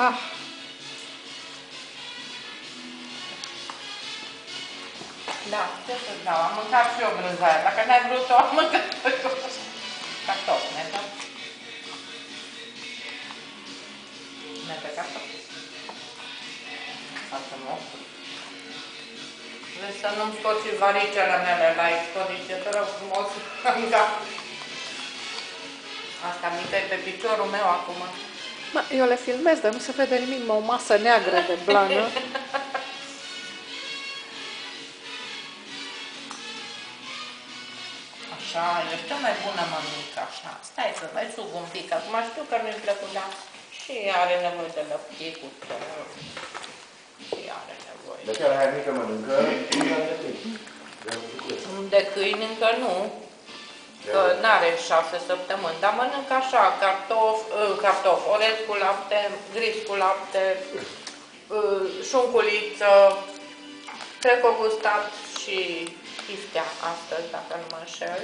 Ah, Da, ce să dau? Am mâncat și eu brânza aia. Dacă n-ai vrut-o, am mâncat cartofi, ne dăm? Ne pe cartofi. Asta nu. Vrei să nu-mi scoți varicele mele la expoziție, te rog frumos. Da. Asta mică e pe piciorul meu acum. Ma, eu le filmez, dar nu se vede nimic, mă, o masă neagră de blană. Așa, ești cea mai bună mămică, așa. Stai să mai sug un pic. Acum știu că nu-i plăcut, dar și are nevoie de lăptie cu tor. Și are nevoie. De chiar aia mică mănâncă, nu de câini. De bucurie. De câini încă nu, că n-are șase săptămâni, dar mănâncă așa, cartof, uh, cartof, orez cu lapte, gris cu lapte, uh, șunculiță, cred că au gustat și chiftea astăzi, dacă nu mă înșel.